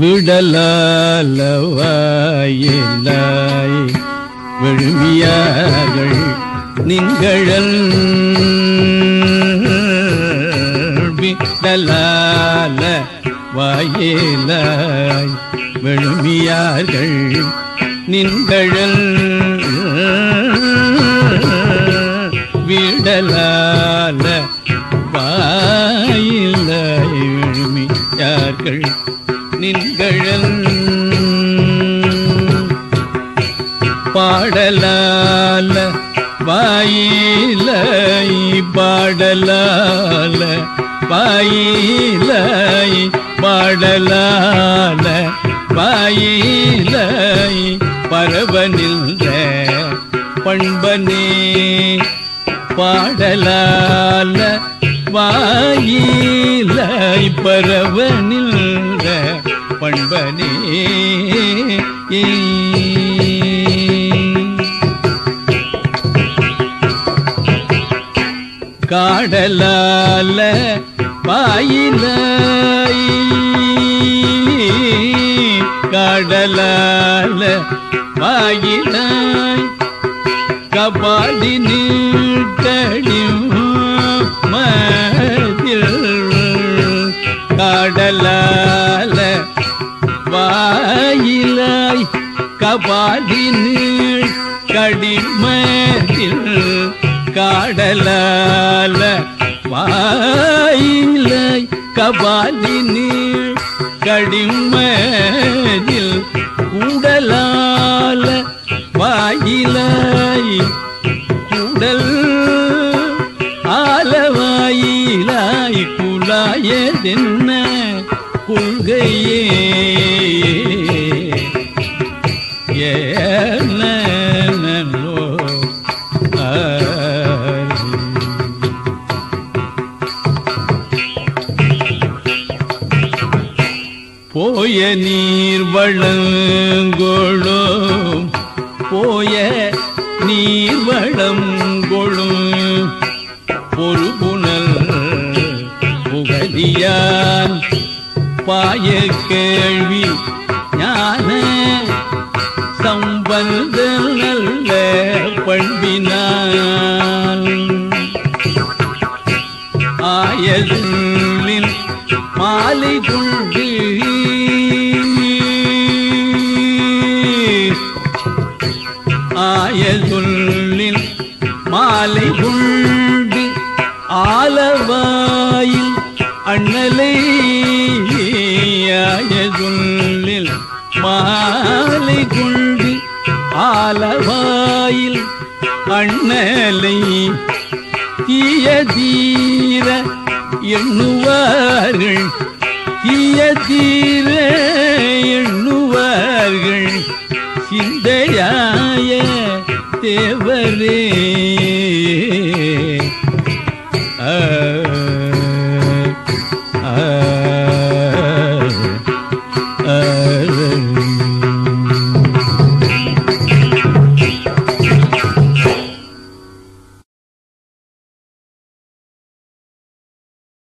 விடலாலவாயிலாய். விழுமியார்கள் நீங்கள் விடலால வாயிலாய் விழுமியார்கள் நீங்கள் விடலா நின்கழல் பாடலால வாயிலை பாடலால வாயிலை பாடலால வாயிலை பரவ நின்ற பண்பனே. பாடலால வாயிலை பரவ நின்ற பண்பனே காடலால வாயிலாய் காடலால வாயிலாய் கபாலி நீட்டடியும் மா கடினீழ் நீள் கடிமதில் காடலால வாயிலை கபாலி நீள் கடிமதில் கூடலால வாயிலை கூடல் ஆலவாயிலாய் குழாயதென்ன கொள்கையே போய நீர் வளங்கொழும். போய நீர் வளம் வளங்கொழும் பொறுப்புணல் புகழியான். பாய கேள்வி ஞான சம்பந்த நல்ல பண்பினான். ஆயதுள்ளில் மாலை கொண்டு ஆயதுள்ளில் மாலை கொண்டு ஆலவாயில் அண்ணலை ஆயதுள்ளில் மாலை கொண்டு ஆலவாயில் அண்ணலை தீய தீர எண்ணுவார்கள். தீய தீர எண்ணுவார்கள். சிந்தையாய தேவரே.